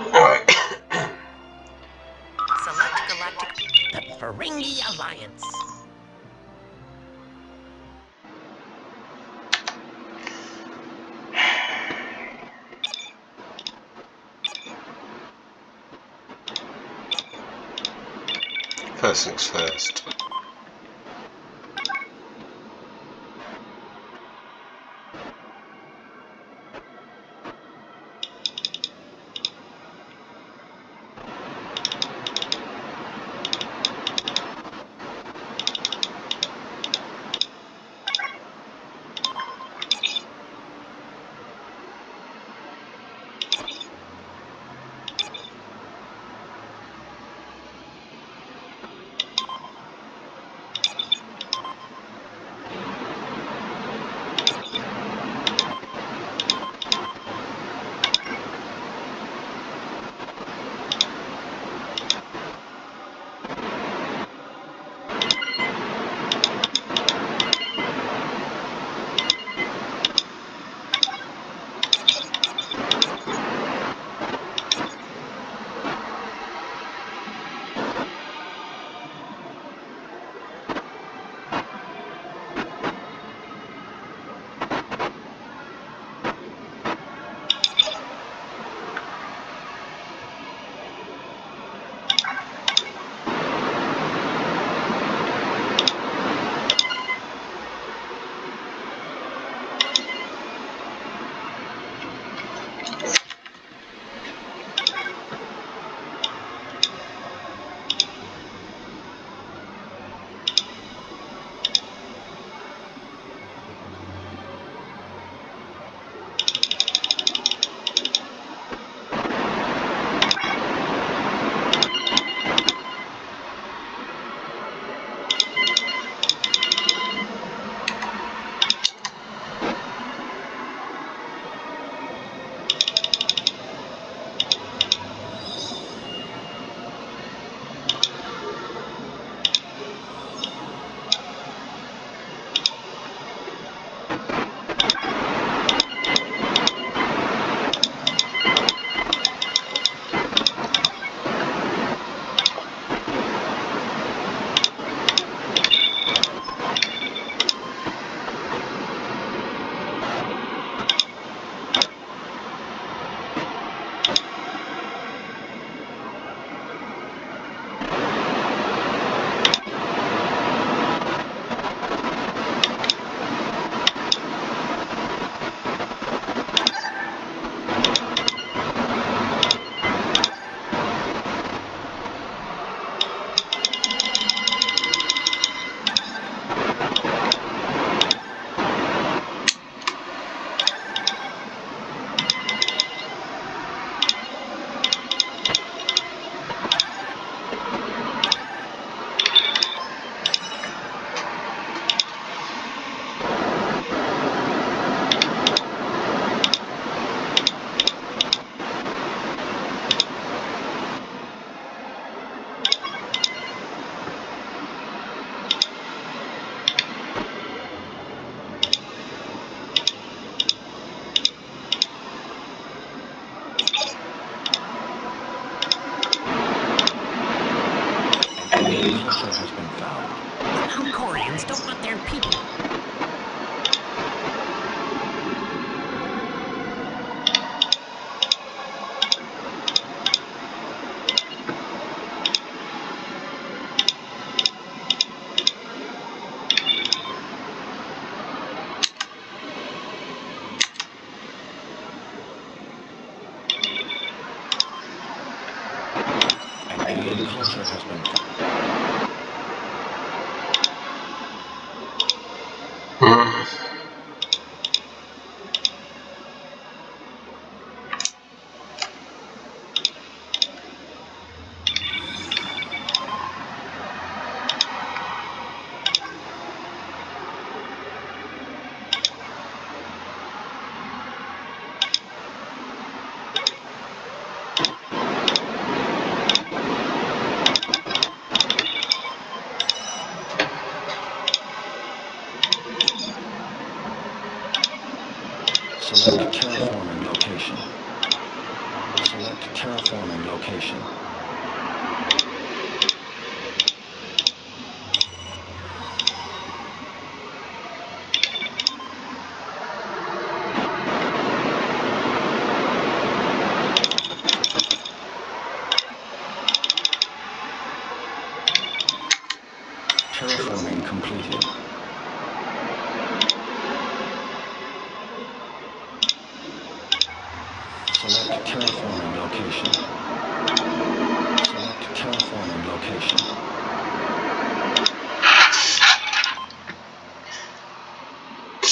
Select Galactic. The Ferengi Alliance. First things first. Alcorians don't want their people. Has been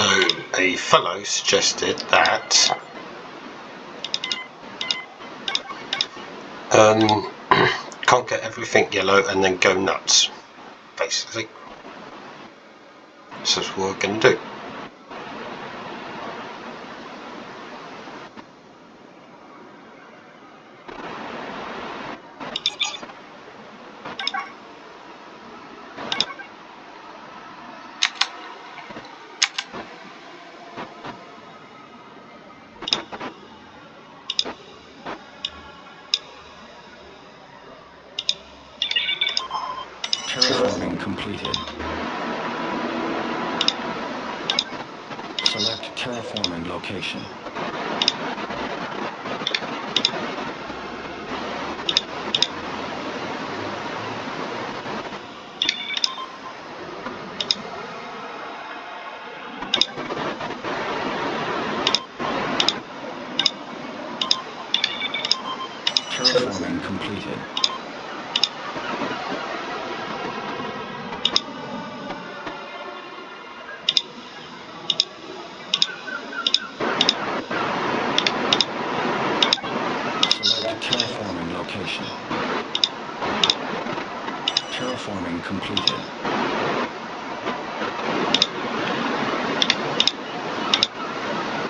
So a fellow suggested that um, conquer everything yellow and then go nuts, basically. So that's what we're going to do. Terraforming completed. Select terraforming location. Terraforming completed. Select terraforming. Terraforming completed.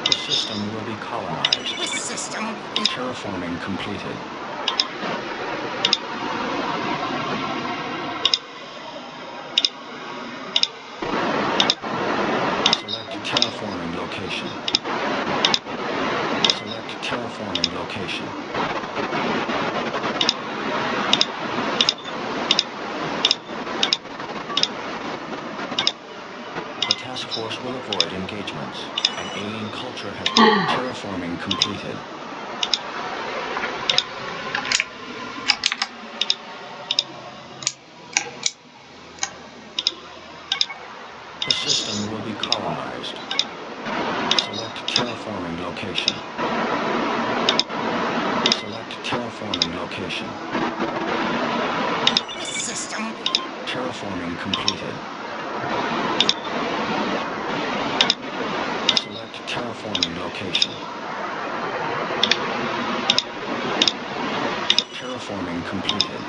The system will be colonized. This system Terraforming completed. Select terraforming location. Select terraforming location. The task force will avoid engagements. An alien culture has been terraforming completed. The system will be colonized. Select terraforming location. Select terraforming location. This system Terraforming completed. Select terraforming location. Terraforming completed.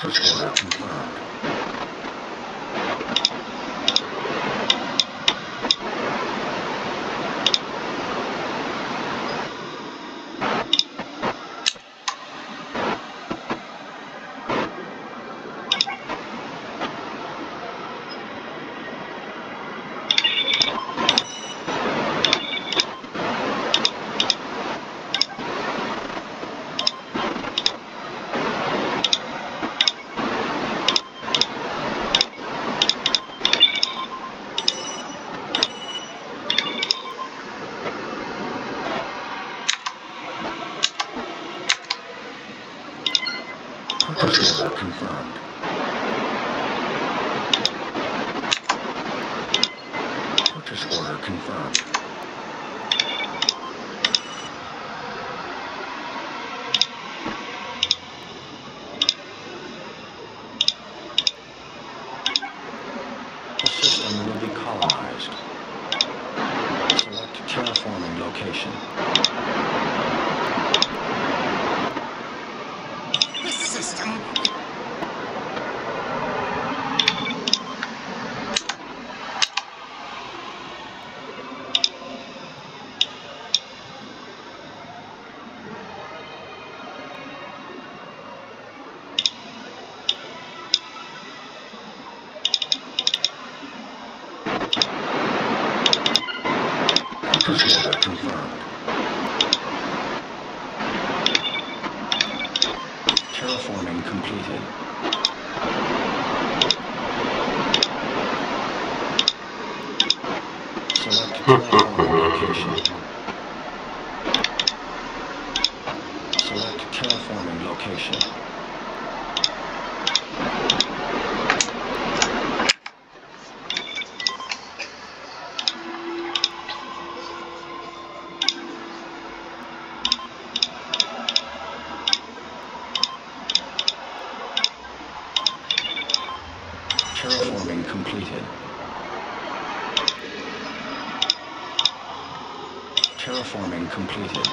Purchase order confirmed. Order confirmed. Purchase order confirmed. The system will be colonized. Select terraforming location. this system Purchase order confirmed. Terraforming completed. Select terraforming location. Select terraforming location. Terraforming completed. Terraforming completed.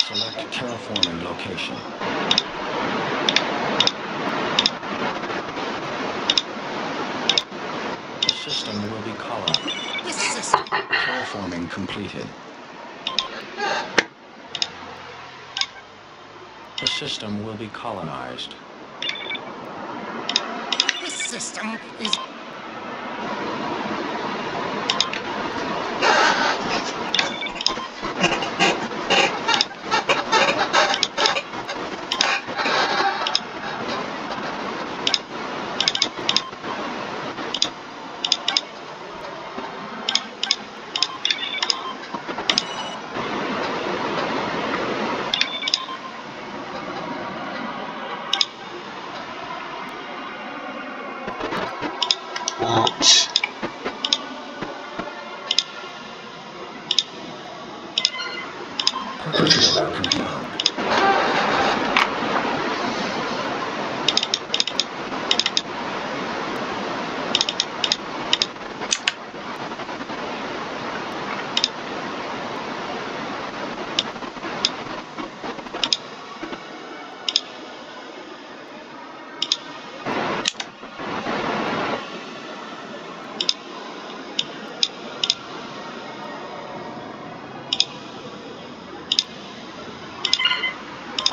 Select terraforming location. The system will be system. Terraforming completed. The system will be colonized. System is. What? Purchase order confirmed.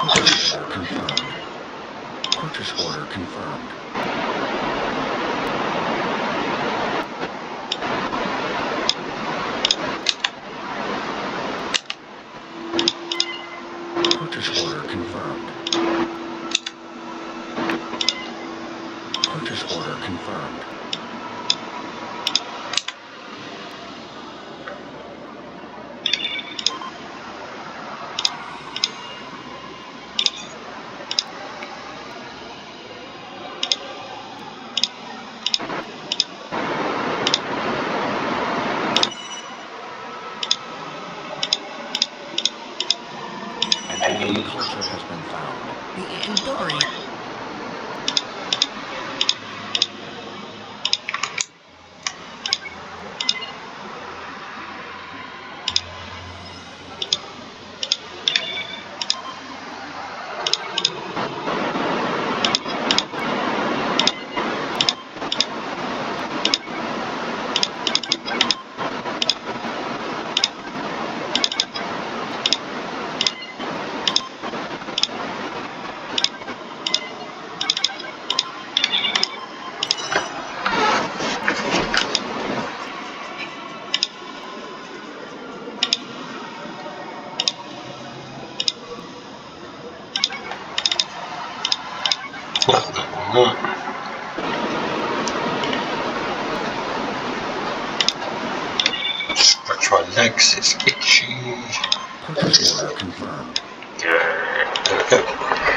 Purchase order confirmed. Purchase order confirmed. Purchase order confirmed. Purchase order confirmed. An alien culture has been The Uh-huh. Andorian. Stretch my legs, it's itchy. Confirmed. There we go.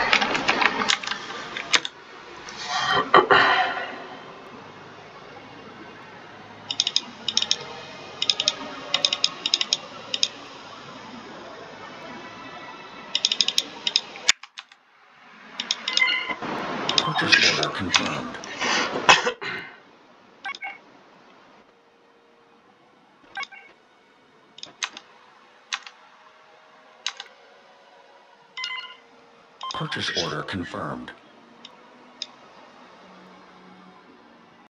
Purchase order confirmed. Purchase order confirmed.